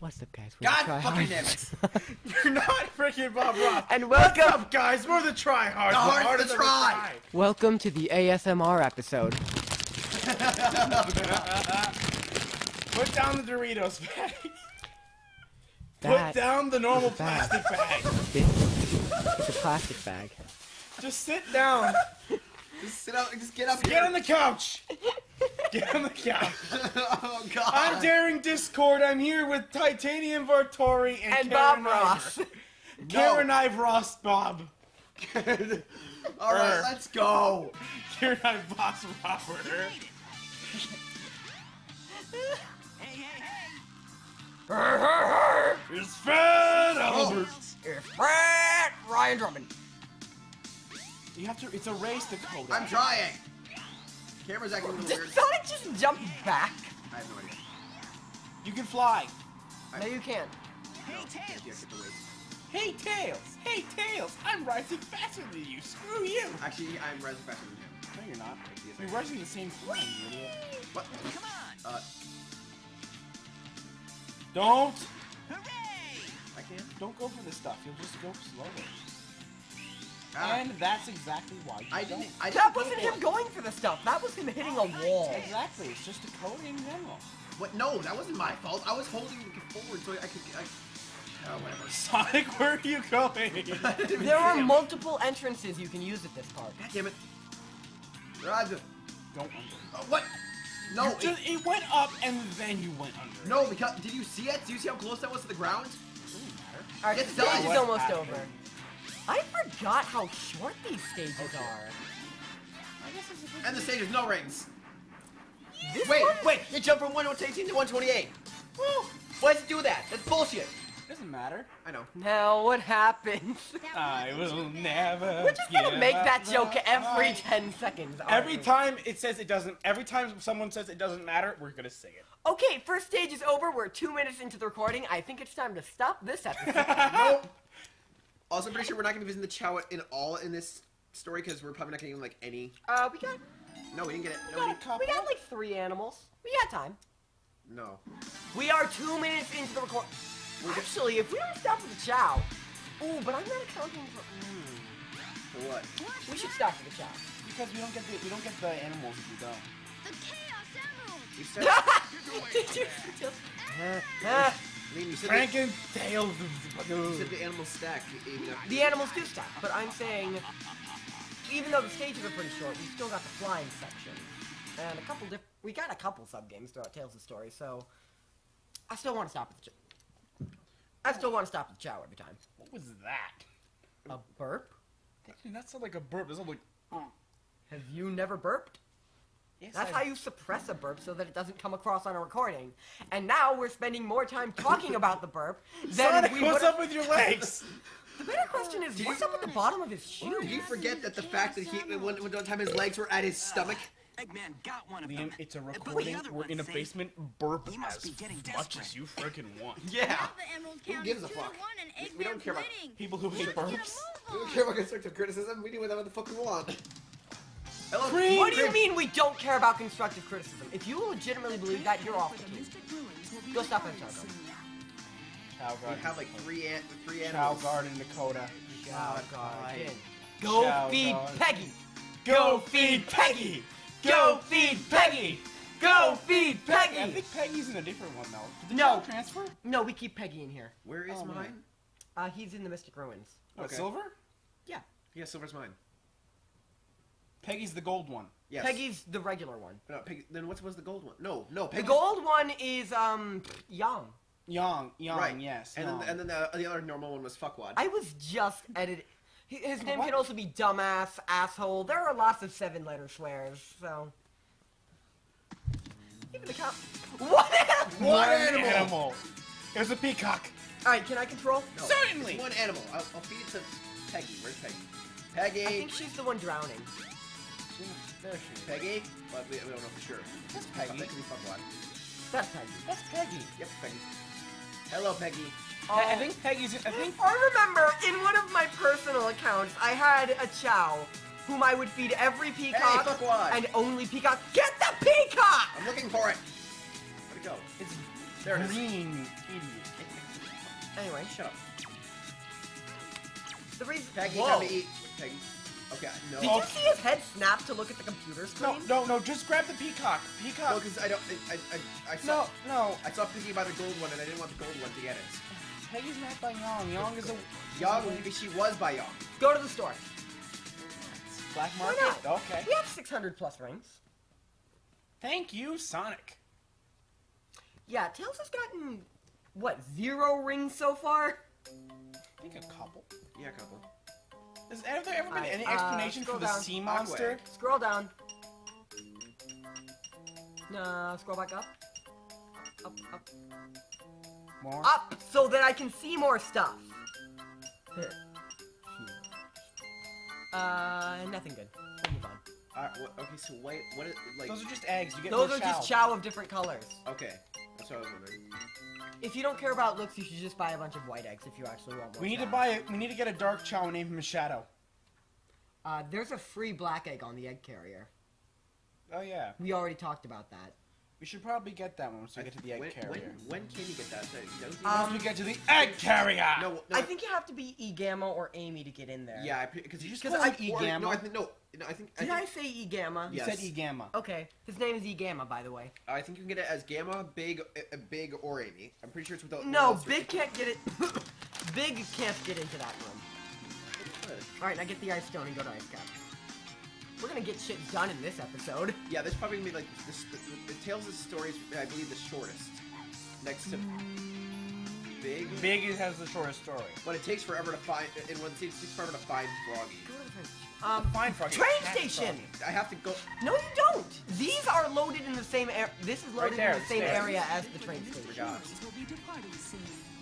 What's up, guys? We're the God Try fucking damn it. You're not freaking Bob Ross. And What's welcome- up, guys? We're the tryhards. The hard hardest to of the try. Welcome to the ASMR episode. Put down the Doritos bag. That Put down the normal is bag. plastic bag. It's a plastic bag. Just sit down. Just sit up. Just get up Get here. on the couch. Get on the couch. oh God. I'm Daring Discord. I'm here with Titanium Vartori and, And Karen Bob Ross. Ivor. Karen Ive Ross Bob. All right, Er. let's go. Karen Ive Boss Robert. It's Fred Albert. It's Fred Ryan Drummond. You have to. It's a race, Dakota. I'm trying. Camera's acting a little Did weird. Sonic just jump back? I have no idea. You can fly. No, you can't. No, can't get the weight. Hey Tails! Hey Tails! I'm rising faster than you. Screw you! Actually, I'm rising faster than him. No, you're not. Yes, you're rising the same time, you idiot. What? Uh, Don't. Hooray! I can't. Don't go for this stuff. You'll just go slower. Ah, And that's exactly why you I didn't. I That wasn't him it. going for the stuff. That was him hitting a wall. Exactly. It's just Dakota in general. What? No, that wasn't my fault. I was holding forward so I could. I, oh, whatever. Sonic, where are you going? There are multiple entrances you can use at this park. God damn it. Roger. don't under. Oh, what? No. It- just, it went up and then you went under. no, because did you see it? Do you see how close that was to the ground? It doesn't matter. Alright, It's the stage is almost over. I forgot how short these stages Okay. are. I guess it's a good And the stage is no rings. This Wait, one? wait. You jumped from 118 to 128. Woo! Why does it do that? That's bullshit. Doesn't matter. I know. Now what happens? I will never. We're just gonna make that joke every fight. 10 seconds. Every we? time it says it doesn't, every time someone says it doesn't matter, we're gonna sing it. Okay, first stage is over. We're two minutes into the recording. I think it's time to stop this episode. Nope. Also, I'm pretty sure we're not gonna be using the Chao in all in this story because we're probably not getting like any. uh, we got, No, we didn't get it. we No, got, didn't. we got like three animals. We got time. No. We are two minutes into the record. We're. Actually, if we don't stop with the chao. Ooh, but I'm not accounting for. Mm, For what? we should stop with the chao. Because we don't get the we don't get the animals if we don't. The Chaos Emerald! You said. Did you just? I mean, you said, Frank and Tails. the, you said the animals stack. The animals do stop, but I'm saying, even though the stages are pretty short, we still got the flying section and a couple diff. We got a couple sub games throughout Tails of Story, so I still want to stop with the. Chao. I still want to stop with the chao every time. What was that? A burp? That did not sound like a burp. That sounded like. Have you never burped? Yes, That's I- how you suppress a burp so that it doesn't come across on a recording. And now we're spending more time talking about the burp than Sonic, we what's up with your legs? The better question is, what's up at the bottom of his shoe? Did you forget that the fact that he when, when one time his legs were at his oh, stomach? Eggman got one of Liam, it's a recording. We're in a said- basement. Burp He must as be getting much desperate. as you freaking want. Yeah. Now the Emerald Who gives a fuck? to one and We- we don't Eggman's care about. People who hate Let's get a burps. We don't care about constructive criticism. We do whatever the fuck we want. Hello, Cream. What do you mean we don't care about constructive criticism? If you legitimately believe that, you're off the team. Go stop on Choco. Cow We Garden. have like three an- three Cow animals. Garden, Dakota. Chao God. Garden. Go Chao feed Garden. Peggy. Go feed Peggy. Go feed Peggy. Go feed Peggy. I think Peggy's in a different one though. Did No. no transfer. No, we keep Peggy in here. Where is Oh, man. mine? Uh, he's in the Mystic Ruins. What Okay. silver? Yeah. Yeah, silver's mine. Peggy's the gold one. Yes. Peggy's the regular one. No, Peggy. Then what was the gold one? No, no. The gold one is um young. Young, young, Right. yes. And young. then and then the, the other normal one was fuckwad. I was just edited. His name What? can also be dumbass, asshole. There are lots of seven-letter swears, so. Even the cop. What? One One animal. It was a peacock. All right, can I control? No, Certainly. it's one animal. I'll, I'll feed it to Peggy. Where's Peggy? Peggy. I think she's the one drowning. There she is. Peggy. But we, we don't know for sure. That's That Peggy. could be fuckwad. That's Peggy. That's Peggy. Yep, Peggy. Hello, Peggy. I I think Peggy's. In, I think. I remember in one of my personal accounts, I had a chao whom I would feed every peacock fuckwad. and only peacock. Get the peacock! I'm looking for it. Where'd it go? It's There it is. Green idiot. Anyway, Shut up. the reason. Peggy, Whoa. time to eat. Peggy. Okay, no. Did you see his head snap to look at the computer screen? no, no, no. just grab the peacock. Peacock. No, Peacock. because I don't. I, I, I, I saw. No, no. I saw Piggy buy the gold one, and I didn't want the gold one to get it. Peggy's not by Yong. Yong is a Young, she was by Young. Go to the store. black Why market. not? Okay. We have 600 plus rings. Thank you, Sonic. Yeah, Tails has gotten what zero rings so far. I think a couple. Yeah, a couple. Has there ever been Alright, any uh, explanation scroll for the down. sea monster? Scroll down. No, scroll back up. Up, up, up. More. Up, so that I can see more stuff. Uh, nothing good. We'll move on. Uh, okay, so wait, what is like? Those are just eggs. You get Those more are just chao. chao of different colors. Okay, that's what I was wondering. If you don't care about looks, you should just buy a bunch of white eggs if you actually want more. We need to buy. A, we need to get a dark chao and name him a shadow. Uh, there's a free black egg on the egg carrier. Oh yeah. We already talked about that. We should probably get that one once we get to the egg when, carrier. When, when can you get that? That- you know, Um, once we get to the egg carrier. no, no, I think you have to be E Gamma or Amy to get in there. Yeah, because you just just call I- him E Gamma. No, I think no, no, I think. Did I I say E Gamma? You Yes. said E gamma. Okay, his name is E Gamma, by the way. I think you can get it as Gamma, Big, uh, Big, or Amy. I'm pretty sure it's without. No, Big can't get it. Big can't get into that room. All right, now get the ice stone and go to ice cap. We're gonna get shit done in this episode. Yeah, this probably gonna be like this, the, the Tails of Stories. I believe the shortest, next to Big. Big has the shortest story. But it takes forever to find. In one scene, it takes forever to find Froggy. Um, Fine, Froggy. train station. Froggy. I have to go. No, you don't. These are loaded in the same area. This is loaded there, in the same stairs. area as the train station. Forgot. will be departing soon.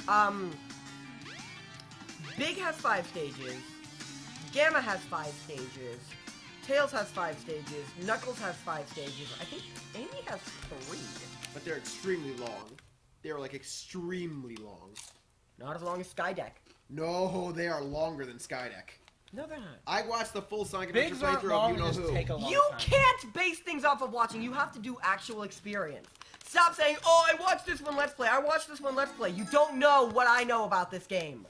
Um, Big has five stages. Gamma has five stages. Tails has five stages. Knuckles has five stages. I think Amy has three. But they're extremely long. They're like extremely long. Not as long as Skydeck. No, they are longer than Skydeck. No, they're not. I watched the full Sonic Adventure Bigs aren't playthrough long. of you they know who. take a long You time. can't base things off of watching. You have to do actual experience. Stop saying, "Oh, I watched this one Let's Play. I watched this one Let's Play." You don't know what I know about this game.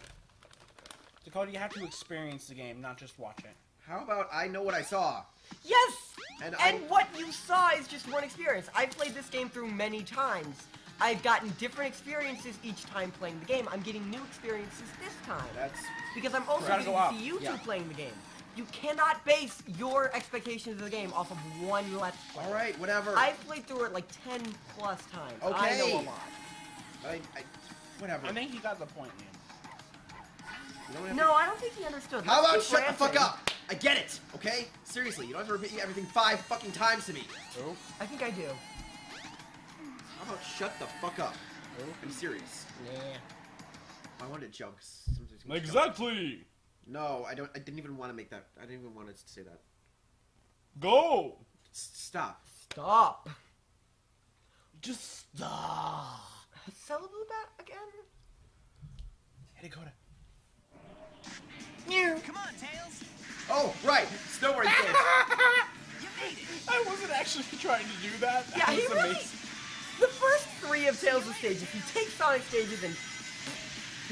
Dakota, you have to experience the game, not just watch it. How about I know what I saw? Yes. And And I- what you saw is just one experience. I've played this game through many times. I've gotten different experiences each time playing the game. I'm getting new experiences this time. That's Because I'm also Gotta getting to see you two Yeah. playing the game. You cannot base your expectations of the game off of one Let's Play. all right. Whatever. I've played through it like 10 plus times. I Okay. know a lot. I, I, whatever. I think he got the point, Liam. You don't No, I don't think he understood. How Let's about keep shut the fuck up? I get it, okay? Seriously, you don't have to repeat everything five fucking times to me. Oh. I think I do. How about shut the fuck up? I'm serious. Yeah. I wanted to joke. Sometimes you. Exactly. No, I don't. I didn't even want to make that. I didn't even want to say that. Go. S- stop. Stop. Just stop. Celebrate that again? Hey, Dakota. Come on, Tails. Oh, right. Snowboarding stage. You made it. I wasn't actually trying to do that. Yeah, That he was really. amazing. The first three of Tails of Stages, he takes Sonic stages and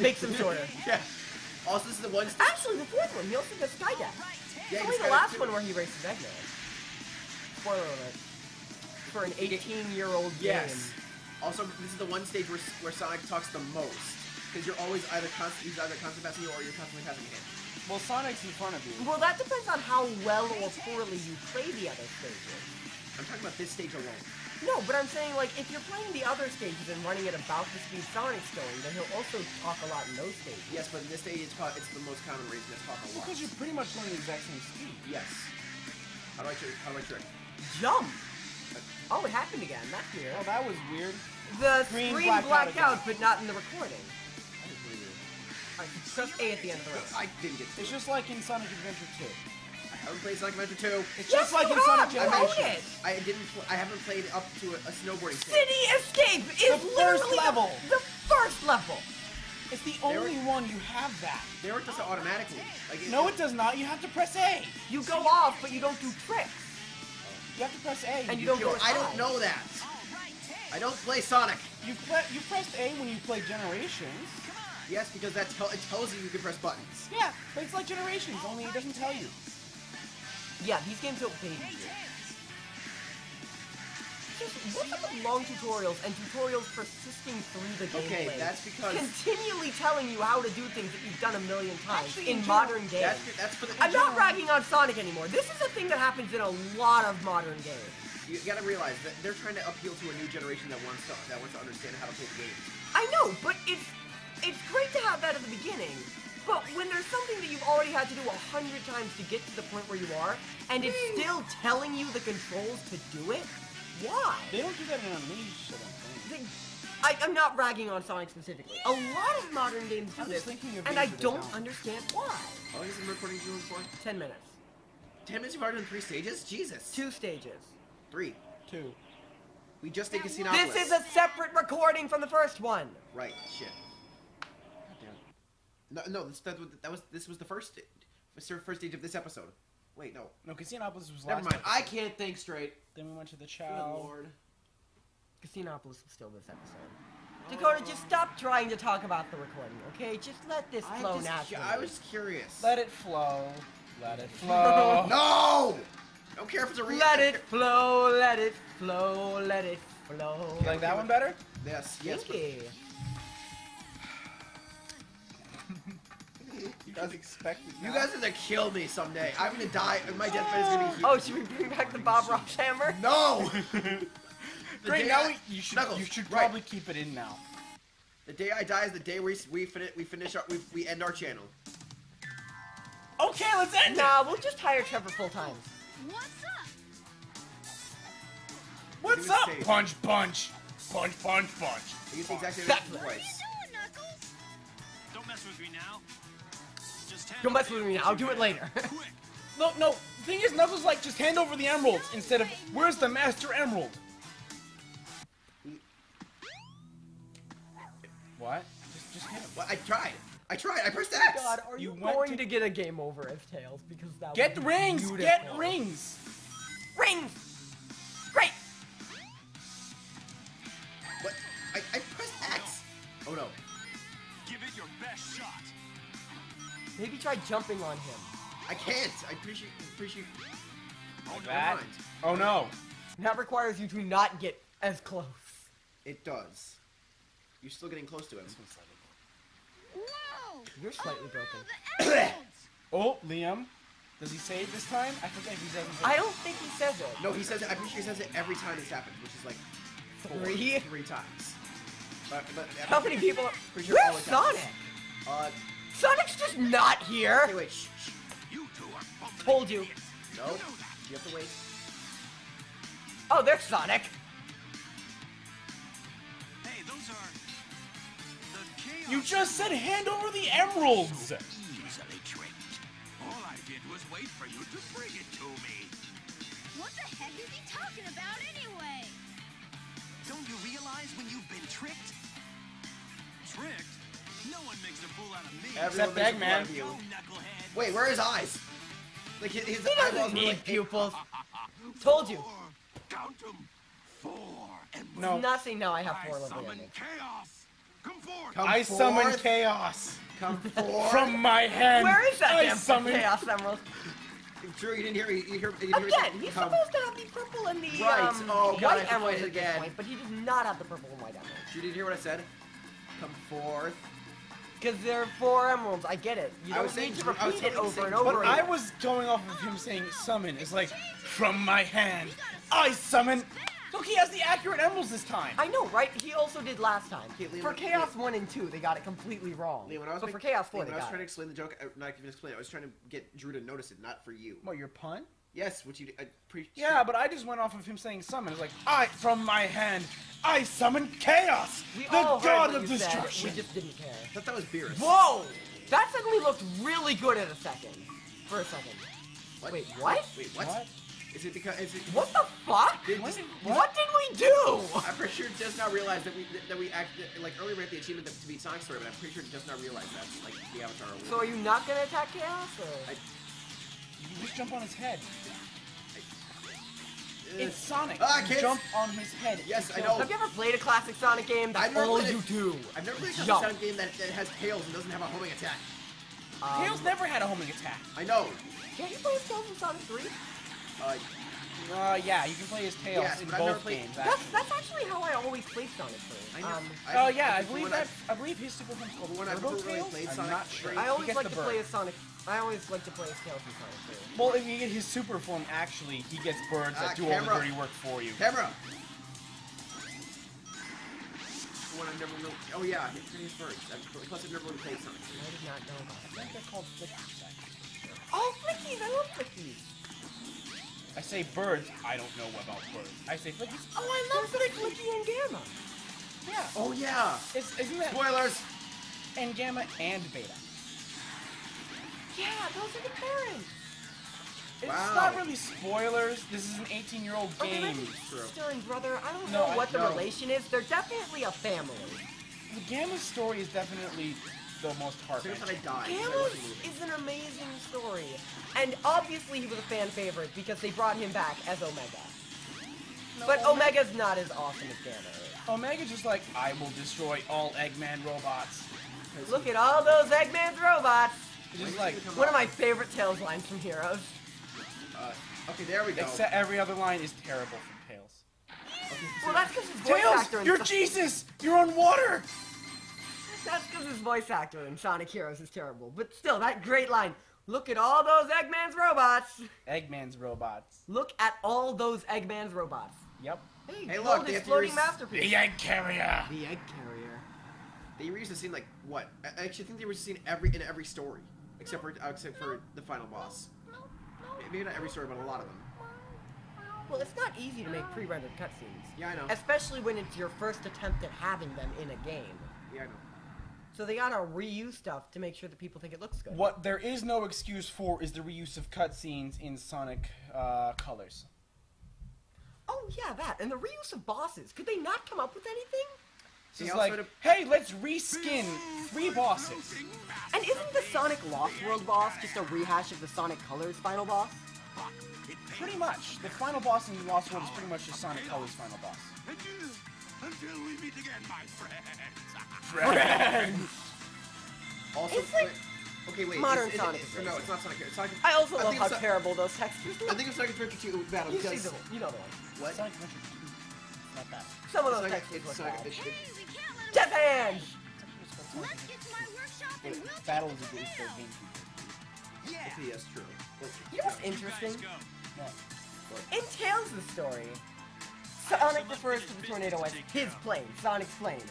makes them shorter. yeah. Also, this is the one. Actually, the fourth one, he also does Skydeck. Right, Tails. Yeah, It's only the last too. one where he races Eggman. Spoiler alert. For an 18-year-old Yes. game. Also, this is the one stage where, where Sonic talks the most. Because you're always either constant, he's either constantly passing you or you're constantly passing him. Well, Sonic's in front of you. Well, that depends on how well or poorly you play the other stages. I'm talking about this stage alone. No, but I'm saying, like, if you're playing the other stages and running at about the speed Sonic's going, then he'll also talk a lot in those stages. Yes, but in this stage, it's, called, it's the most common reason to talk a lot. Because you're pretty much going the exact same speed. Yes. How do I trick? How do I trick? Jump! Oh, it happened again. That's weird. Oh, that was weird. The Screen screen blacked blacked, out out, but not in the recording. That is really press A at the end of the road. I didn't get to It's it. just like in Sonic Adventure 2. I haven't played Sonic Adventure 2. It's Yes, just like in Sonic have! You own Generations. it! I didn't. Pl- I haven't played up to a, a snowboarding stage. City Escape is The first level. The, the first level. It's the They were- only one you have that. They were just automatically. Like No, it does not. You have to press A. You go off, but you don't do tricks. You have to press A. And you Yo, don't go I don't know that. All right, Tails. I don't play Sonic. You pre- you pressed A when you play Generations. Yes, because that tell it tells you you can press buttons. Yeah, but it's like Generations, only it doesn't tell you. Yeah, these games don't baby Hey, you. Just what's up with long tutorials and tutorials persisting through the gameplay? Okay, that's because continually telling you how to do things that you've done a million times Actually, in in general- modern games. that's that's for the. I'm not ragging on Sonic anymore. This is a thing that happens in a lot of modern games. You gotta realize that they're trying to appeal to a new generation that wants to that wants to understand how to play the games. I know, but it's it's great to have that at the beginning. But when there's something that you've already had to do a hundred times to get to the point where you are, and it's still telling you the controls to do it, why? They don't do that in Unleashed, I don't think. I, I'm not ragging on Sonic specifically. A lot of modern games do this, just thinking of and I don't don't. understand why. How long has the recording doing for? Ten minutes, Ten minutes. You've already done three stages. Jesus. two stages. Three. Two. We just did Casino. This is a separate recording from the first one. right. Shit. No, no. This, that, was- that was this was the first was the first stage of this episode. Wait, no. No, Casinopolis was Never last. mind. I can't think straight. Then we went to the Good Chao. lord. Casinopolis was still this episode. Oh. Dakota, just stop trying to talk about the recording, okay? Just let this I flow just, naturally. I was curious. Let it flow. Let it flow. no. I don't care if it's a re- Let it flow, let it flow, let it flow. You like that one better? Yes. Yes. but- Kinky. You guys expected You guys are gonna kill me someday. I'm gonna die. My deathbed is gonna be. Oh, should we bring back the Bob Ross hammer? No. The Great, day now I- you should Knuckles, you should right. probably keep it in now. The day I die is the day we we finish we finish our we, we end our channel. Okay, let's end it! Nah, we'll just hire Trevor full time. What's up? it. What's up, safe. punch punch? Punch punch punch. I use the exact same That- What are you doing, Knuckles? Don't mess with me now. Just Don't mess with me now, I'll do it later. No, no. The thing is, Knuckles like just hand over the emeralds instead of where's the Master Emerald? What? Just, just hit him. Well, I tried. I tried. I pressed X. God, are You you, going to- to... get a game over as Tails? Because that Get be rings. beautiful. Get rings. Rings! Great! What? I, I pressed X. Oh no. Maybe try jumping on him. I can't. I appreciate appreciate. Oh, never that? mind. Oh no. That requires you to not get as close. It does. You're still getting close to him. Whoa! You're slightly oh, broken. No! Oh, Liam. Does he say it this time? I forget if he says it. I don't think he says it. No, he says it. I'm pretty sure he says it every time this happens, which is like four, Three? three times. But, but How many people? Sure Where's. Sonic? Uh, Sonic's just not here. hey, wait. Shh, shh. You two are Told you. No. You. You have to wait. Oh, there's Sonic. Hey, those are the chaos. You just said hand over the emeralds. easily tricked. All I did was wait for you to bring it to me. What the heck is he talking about anyway? Don't you realize when you've been tricked? Tricked? No one makes a fool out of me. Everyone Except makes a fool Eggman. of you. Wait, where are his eyes? Like his, his He eyeballs doesn't need like pupils. Told you. Four. Count them. Four. And No. Nothing now I have I four I summon endings. chaos. Come forth. Come I summon forth. chaos Come forth. from my hand. Where is that I damn summon Chaos Emerald? True, you didn't hear. You, you hear. You didn't hear Again, he's come. supposed to have the purple and the Right. um, Oh, God, I have white emerald fight it at this again. point, but he does not have the purple and white emerald. True, did you hear what I said? Come forth. Because there are four emeralds, I get it. You I don't was saying- to I was repeat it over saying- and over But I was going off of him saying summon. It's like from my hand. I summon. Look, he has the accurate emeralds this time. I know, right? He also did last time. Okay, Liam, for Liam- Chaos 1 and 2, they got it completely wrong. Liam, when I was but make- for Chaos 4, Liam, they when I was got trying to explain the joke, uh, not even explain it. I was trying to get Drew to notice it, not for you. What your pun? Yes, which you. Uh, I pre- Yeah, but I just went off of him saying summon. It's like I from my hand. I summon chaos, We the all heard god what of you said, destruction. we just didn't care. I thought that was Beerus. Whoa! That suddenly looked really good in a second. For a second. What? Wait, what? Wait, what? What? Is it because? Is it? What the fuck? Did- What? What did we do? I'm pretty sure it just now realized that we that we act like earlier we had the achievement to beat Sonic Story, but I'm pretty sure it just now realized that's like the Avatar. So are you not gonna attack Chaos? Or? I- You just jump on his head. It's Sonic. Ah, You kids. jump on his head. Yes, I know. Have you ever played a classic Sonic game? That's I've never all you do. I've never played a Jump. Sound game that, that has tails and doesn't have a homing attack. Um, Tails never had a homing attack. I know. Can't you play as Tails in Sonic 3? Uh, Uh, yeah, you can play as Tails Yes, in but I've never both played- games. That's, Actually. that's actually how I always played Sonic 3. I know. Um, Oh yeah, I think believe that. I believe his super form called Turbo never really Tails. I'm Sonic not sure. I always like to play as Sonic. I always like to play as Tails in Sonic 3. Well, if you get his super form, actually, he gets birds Ah, that do all the dirty work for you. Camera. One I've never really. Oh yeah, his his birds. I've, plus I've never really played Sonic. I did not know about I think they're called flickies. actually. Oh, Flickies! I love Flickies! I say birds. I don't know about birds. I say flickies. Oh, I love Flick, Flicky and Gamma! Yeah. Oh yeah. It's, isn't that Spoilers. and gamma and beta? Yeah, those are the parents! It's Wow. not really spoilers. This is an 18-year-old game. really True. sister and brother? I don't No, know I- what the no. relation is. They're definitely a family. The Gamma story is definitely the most So I heart. thought I died. Gamma is an amazing story. And obviously he was a fan favorite because they brought him back as Omega. but Omega's not as awesome as Gamma is. Omega's just like, I will destroy all Eggman robots. Look at all those Eggman's robots! It's just like, One of my favorite Tails lines from Heroes. Uh, okay, there we go. except every other line is terrible from Tails. Okay, Well, that's because his voice Tails, actor in you're Jesus! You're on water! That's because his voice actor in Sonic Heroes is terrible. But still, that great line. Look at all those Eggman's robots. Eggman's robots. Look at all those Eggman's robots. Yep. Hey, Hey, he look, pulled they his have floating res- masterpiece. egg carrier! The egg carrier. They reused the scene like what? I I actually think they were seen every in every story, except for uh, except for the final boss. Maybe not every story, but a lot of them. Well, it's not easy to make pre-rendered cutscenes. Yeah, I know. Especially when it's your first attempt at having them in a game. Yeah, I know. So they gotta reuse stuff to make sure that people think it looks good. What there is no excuse for is the reuse of cutscenes in Sonic uh, Colors. Oh yeah, that and the reuse of bosses. Could they not come up with anything? It's They just also like, had hey, let's reskin three bosses. And isn't the Sonic Lost World boss just a rehash of the Sonic Colors final boss? Pretty much. The final boss in Lost World is pretty much just Sonic Colors' final boss. Adieu, until we meet again, my friends. Also, It's like okay, wait. modern is, is Sonic It, is no, it's not Sonic. It's Sonic. I also I love how it's terrible those textures look. I think it's Sonic Adventure 2 Battle You see because the, you know the one. what? Sonic Adventure 2. Not bad. Some of those Sonic, textures look Sonic, bad. it's, Hey, it's, we can't let Death Hand! Let's get to my workshop and Wait, we'll Battle take is a the good Yeah. okay, yes, true. You know what's interesting? Guys, go. Yeah. In Tails' story, Sonic refers to the tornado as his plane, Sonic's plane.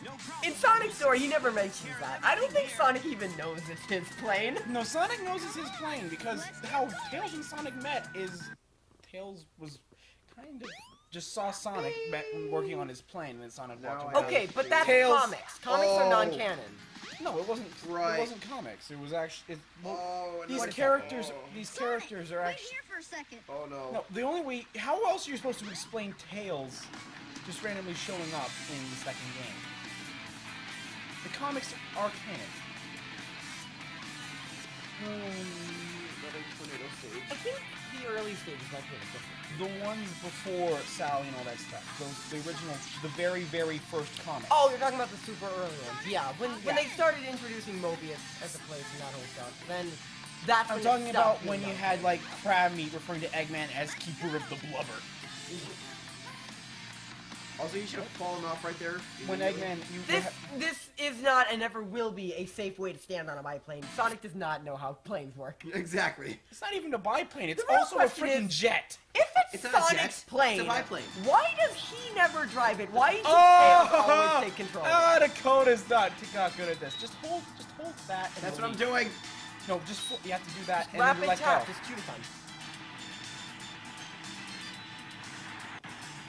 In Sonic's story, he never mentions that. I don't think Sonic even knows it's his plane. No, Sonic knows it's his plane because how Tails and Sonic met is Tails was kind of just saw Sonic working on his plane and then Sonic walked No, away. Okay, but that's Tails- comics. Comics are Oh. non-canon. No, it wasn't. Right. It wasn't comics. It was actually. It, well, Oh, and these what is that? characters. Oh. These Sonic, characters are wait actually. here for a second. Oh no. No, the only way. How else are you supposed to explain Tails just randomly showing up in the second game? The comics are canon. Another tornado stage. I think the early stages might be different. The ones before Sally and all that stuff. Those the original, the very very first comic. Oh, you're talking about the super early ones. Yeah, when when they started introducing Mobius as a place and that whole stuff, then that's I'm when talking about when you had like Crabmeat referring to Eggman as keeper of the blubber. Mm-hmm. Also, you should have fallen off right there. When Eggman, you This this is not and never will be a safe way to stand on a biplane. Sonic does not know how planes work. Exactly. it's not even a biplane. It's also a freaking is- jet. If it's, It's Sonic's jet, plane, it's a biplane. why does he never drive it? Why does Tails always take control? Ah, Dakota's not, not good at this. Just hold, just hold that. And That's what I'm doing. No, just you have to do that and Rapid then let tap, go. just shoot a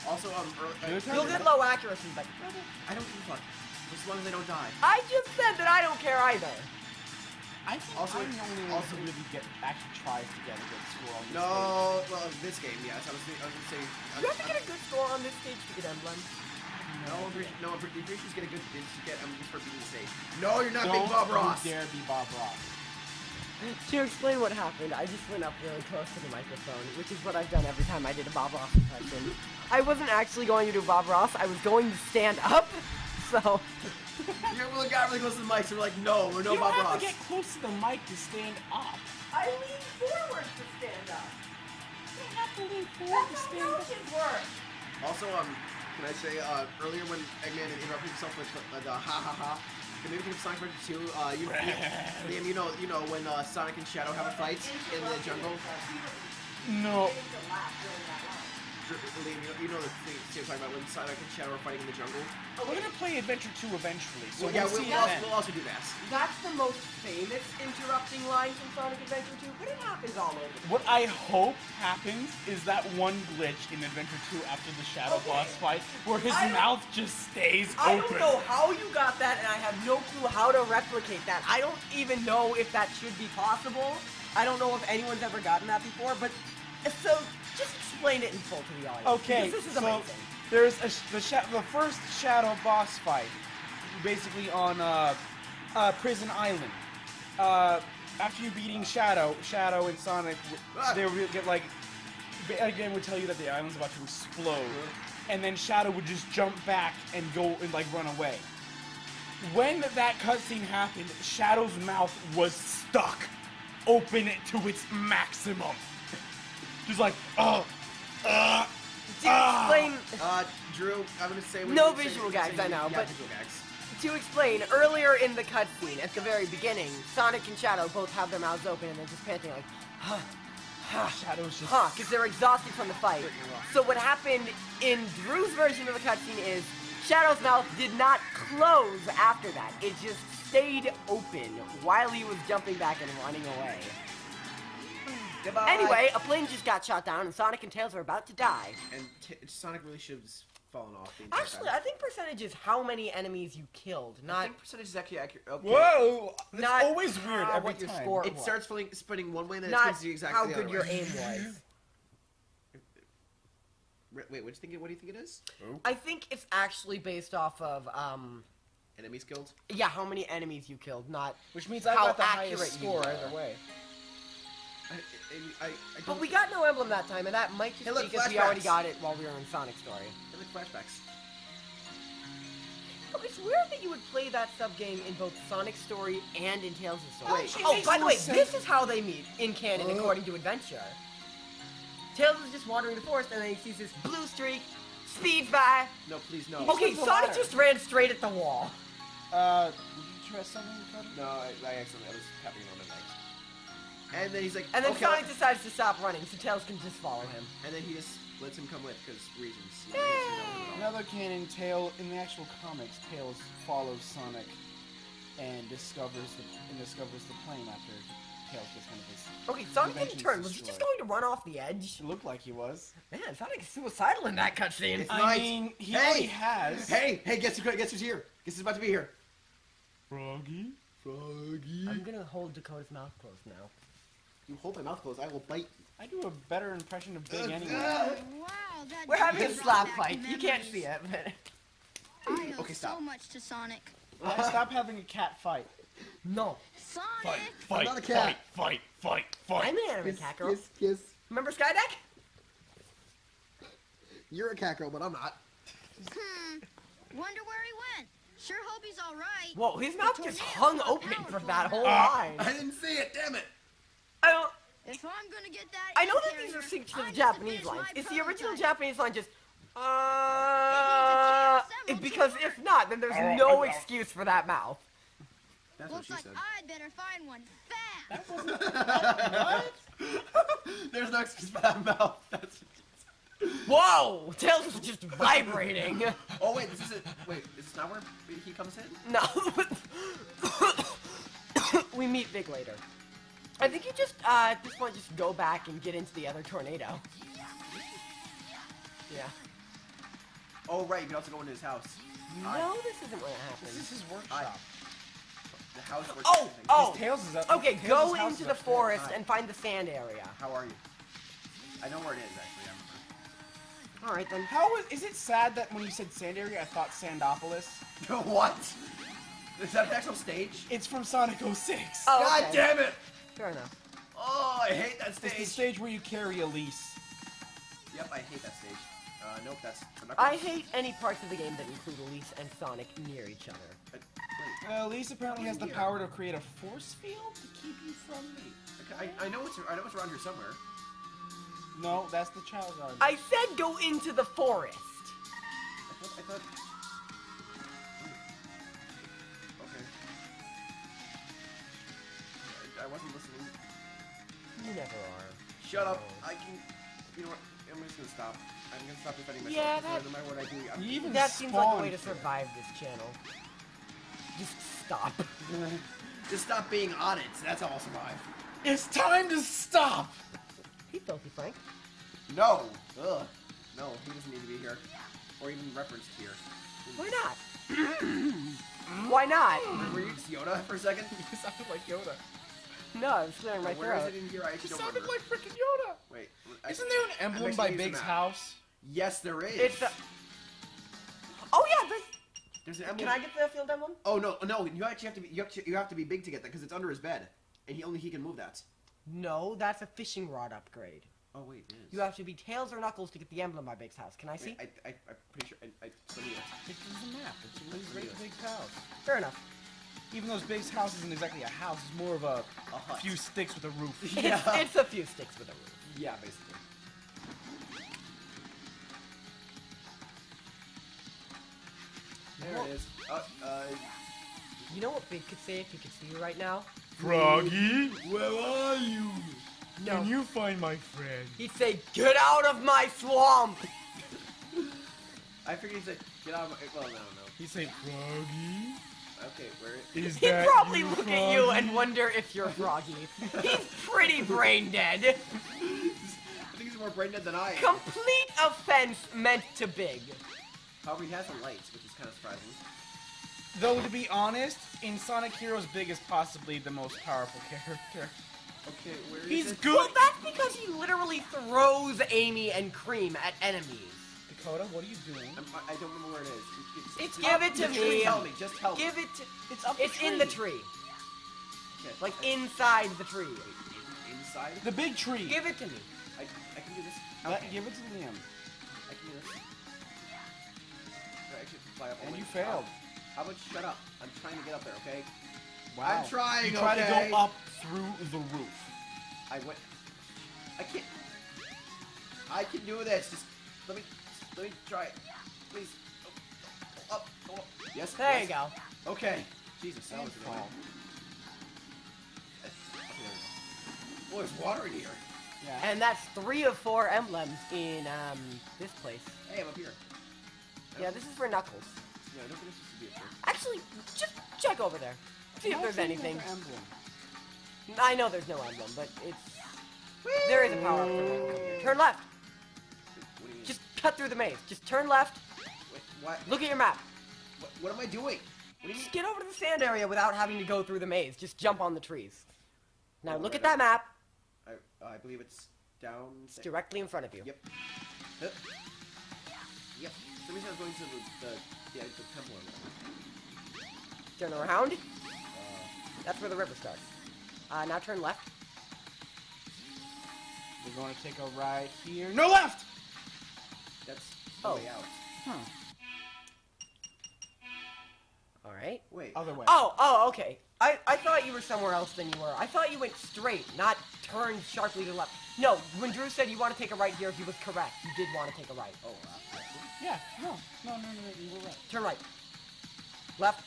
Also, um, early, Your turn. You'll get low accuracy, but I don't give a fuck. As long as I don't die. I just said that I don't care either. I think Also- I'm the only one also- who really get actually tries to get a good score on this No, well, this game, yes. I was, I was gonna say. I You have to get a good score on this stage to get emblem. no, I'm no, I'm pretty, pretty sure she's get a good. Did she get? I'm just for beating the stage. No, you're not Don't Big Bob you Ross. dare be Bob Ross. To explain what happened, I just went up really close to the microphone, which is what I've done every time I did a Bob Ross impression. I wasn't actually going to do Bob Ross, I was going to stand up, so... You really got really close to the mic, so we're like, no, we're no you Bob have Ross. to get close to the mic to stand up. I leaned forward to stand up. You have to lean forward to stand up. work. Also, um, can I say, uh, earlier when Eggman interrupted himself with the, the ha ha ha, can maybe think of Sonic Adventure 2, uh, you, you know, you know when uh, Sonic and Shadow have a fight in the jungle? No. Dr- you know, you know the thing scene I'm talking about when Sonic and Shadow are fighting in the jungle? Oh, we're gonna play Adventure 2 eventually, so Well, yeah, we'll we'll, see we'll, it also, we'll also do that. That's the most famous interrupting line from Sonic Adventure 2, but it happens all over. What I hope happens is that one glitch in Adventure 2 after the Shadow Okay. boss fight where his I mouth just stays I open. don't know how you got that, and I have no clue how to replicate that. I don't even know if that should be possible. I don't know if anyone's ever gotten that before, but so just explain it in full to the audience. Okay, because this is so amazing. there's a, the sha- the first Shadow boss fight, basically on uh, uh, Prison Island. Uh, after you beating Shadow, Shadow and Sonic, Ah. they would get like again would tell you that the island's about to explode, and then Shadow would just jump back and go and like run away. When that cutscene happened, Shadow's mouth was stuck open to its maximum. Just like, oh, uh, To Ah. explain, Uh, Drew, I'm gonna say... No visual say- gags, I know, yeah, but- visual gags. to explain, earlier in the cutscene, at the very beginning, Sonic and Shadow both have their mouths open and they're just panting like, huh, huh, Shadow's just huh, because they're exhausted from the fight. So what happened in Drew's version of the cutscene is Shadow's mouth did not close after that. It just stayed open while he was jumping back and running away. Goodbye. Anyway, a plane just got shot down and Sonic and Tails are about to die. And t- Sonic really should have just fallen off the Actually, time. I think percentage is how many enemies you killed, I not think percentage is actually accurate. Okay. Whoa! That's Not always weird every what your time. score- It starts spinning, spinning one way and then it not spins you exactly how the good other your aim was. Wait, what do you think? it- What do you think it is? I think it's actually based off of um Enemies killed. yeah, how many enemies you killed, not Which means I how got the accurate highest score are. either way. I, I, I, I But we got no emblem that time, and that might just Hey, look, be because we already got it while we were in Sonic Story. I like flashbacks. Oh, it's weird that you would play that sub game in both Sonic Story and in Tails of Story. Wait. oh, It by the way, makes no this is how they meet in canon, Uh. according to Adventure. Tails is just wandering the forest, and then he sees this blue streak, speeds by. No, please no. Okay, Sonic ladder. just ran straight at the wall. Uh, did you try something, No, I, I accidentally I was tapping on the neck. And then he's like, And then okay, Sonic decides to stop running, so Tails can just follow him. and then he just lets him come with because reasons. Yay. Another canon tale in the actual comics, Tails follows Sonic and discovers the and discovers the plane after Tails gets one of his. Okay, Sonic didn't Invention's turn. Was he just going to run off the edge? It looked like he was. Man, Sonic is suicidal in that cutscene. It's I nice. mean, he Hey! already has. Hey, hey, guess who? Guess who's here? Guess who's about to be here? Froggy. Froggy. I'm gonna hold Dakota's mouth closed now. You hold my mouth closed. I will bite. you. I do a better impression of Big Uh, anyway. uh, Wow, We're having a slap back fight. You can't see it, but I owe Okay, so much to Sonic. Uh, stop having a cat fight. no. Sonic! I'm not a cat. fight, fight, fight. I'm an anime cat girl. Kiss, kiss. Remember Skydeck? You're a cat girl, but I'm not. Hmm. Wonder where he went. Sure hope he's all right. Whoa, his mouth just hung open for that whole enough. line. I didn't see it. Damn it. I don't. If I'm gonna get that, I know that these are synced to the Japanese finish lines. my Is the original prototype. Japanese line just uh? several Because if not, then there's Oh, no excuse for that mouth. That's what Looks she like said. I'd better find one fast. What? There's no excuse for that mouth. That's. Whoa! Tails is just vibrating. Oh wait, this isn't. Wait, is this not where he comes in? No. we meet Big later. I think you just, uh, at this point, just go back and get into the other tornado. Yeah. Oh right, you can also go into his house. No, this isn't what This is his workshop. The house where. Oh, oh. His tails is up. Okay, Tails' go into the forest and find the sand area. How are you? I know where it is actually. I Alright then. How is, is it sad that when you said sand area, I thought Sandopolis? remember. what? Is that an actual stage? It's from Sonic 06. Oh, God okay. damn it! Fair enough. Oh, I hate that stage. It's the stage. stage where you carry Elise. Yep, I hate that stage. Uh, nope, that's. for Knuckles. I hate any parts of the game that include Elise and Sonic near each other. Uh, wait, Uh, Elise apparently has the power to create a force field to keep you from me. okay, I, I know it's I know it's around here somewhere. No, that's the child garden. I said go into the forest. I thought. I thought. I, I wasn't listening. You never are. Shut up. Oh. I can. You know what? I'm just gonna stop. I'm gonna stop defending myself. Yeah, that- No matter what I do, I'm. You even That seems like a way to survive this channel. Just stop. Just stop being on it. That's how I'll survive. It's time to stop. He filthy Frank. No. Ugh. No, he doesn't need to be here, or even referenced here. Why not? Why not? Were, were you just Yoda for a second? You sounded like Yoda. No, I'm clearing my Where is throat. it in here? I You actually don't sounded remember. like freaking Yoda. Wait. I- Isn't there an emblem by Big's house? Yes, there is. It's the. Oh yeah, this. There's an emblem. Can I get the field emblem? Oh no, no! You actually have to be. You have to, you have to be big to get that because it's under his bed, and he only he can move that. No, that's a fishing rod upgrade. Oh wait, it is. You have to be Tails or Knuckles to get the emblem by Big's house. Can I see? I, I, I'm pretty sure. I, I, let me guess. It's the map. It's really Let's great do. Big's house. Fair enough. Even though Big's house isn't exactly a house, it's more of a A hut. few sticks with a roof. Yeah. It's, it's a few sticks with a roof. Yeah, basically. There it is. Uh, uh, You know what Big could say if he could see you right now? Froggy, where are you? No. you find my friend? He'd say, "Get out of my swamp!" I figured he said, get out of my. Well, no, no. He'd say, Froggy, Okay, where? is He'd that probably you, look at you and wonder if you're Froggy. He's pretty brain dead. I think he's more brain dead than I am. Complete offense meant to Big. However, he has the lights, which is kind of surprising. Though to be honest, in Sonic Heroes, Big is possibly the most powerful character. Okay, where is He's it? good. Well, that's because he literally throws Amy and Cream at enemies. Dakota, what are you doing? I'm, I I don't remember where it is. It's, It's- Give it to just me. Tell me. Just tell me. Give it to. It's up It's in the tree. Okay. Like I- inside the tree. In- inside. The big tree. Give it to me. I, I can do this. Let- Okay. give it to Liam. I can do this. I actually fly up And you way- failed. How about you shut up? I'm trying to get up there, okay? Wow. I'm trying, You try okay? to go up through the roof. I went. I can't. I can do this. Just let me. Let me try it, please. Oh, Up. Go up. Yes. There yes. you go. Okay. Jesus, that And was annoying. Okay, there we go. Oh, there's water in here. Yeah. And that's three of four emblems in um this place. Hey, I'm up here. Yeah, this is for Knuckles. Yeah, I don't think this should be up here. Actually, just check over there. See if there's anything. I know there's no emblem, but it's there is a power up there. Turn left. Cut through the maze. Just turn left. Wait, what? Look at your map. What, what am I doing? What do mean? Just get over to the sand area without having to go through the maze. Just jump on the trees. Now Oh, look right at that map. I, uh, I believe it's down. It's directly in front of you. Yep. Yep. Yep. For some reason I was going to the the, the, the temple. Turn around. Uh, That's where the river starts. Uh, now turn left. We're going to take a right here. No left! That's the Oh. way out. Huh. All right. Wait. Other way. Oh, oh, okay. I, I thought you were somewhere else than you were. I thought you went straight, not turned sharply to left. No, when Drew said you want to take a right here, he was correct. You did want to take a right. Oh, uh, Yeah, no. No, no, no, no, you were right. Turn right. Left.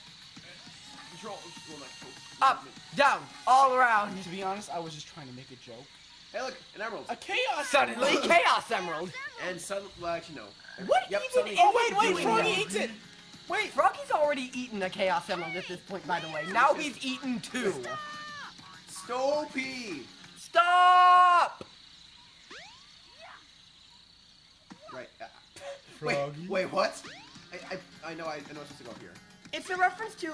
control. Well, not control. Up. Down. All around. To be honest, I was just trying to make a joke. Hey, look, an emerald. A chaos! Suddenly, Chaos Emerald. And suddenly, well, actually, no. What Yep, even suddenly- Oh, wait, wait, Froggy now? eats it! Wait, Froggy's already eaten a Chaos Emerald at this point, by the way. Now he's eaten two. Stopey. Stop! Right. Uh, wait, Froggy? wait, what? I, I, I know, I, I know I'm supposed to go up here. It's a reference to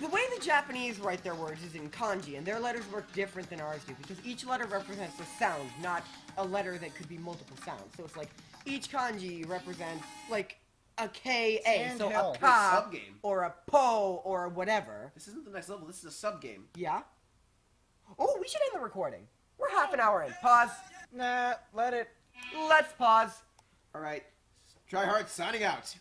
the way the Japanese write their words is in kanji, and their letters work different than ours do because each letter represents a sound, not a letter that could be multiple sounds. So it's like each kanji represents like a K A, so Handheld. a ka Sub-game. or a po or whatever. This isn't the next level. This is a sub game. Yeah. Oh, we should end the recording. We're half an hour in. Pause. Nah, let it. Let's pause. All right. Try hard signing out.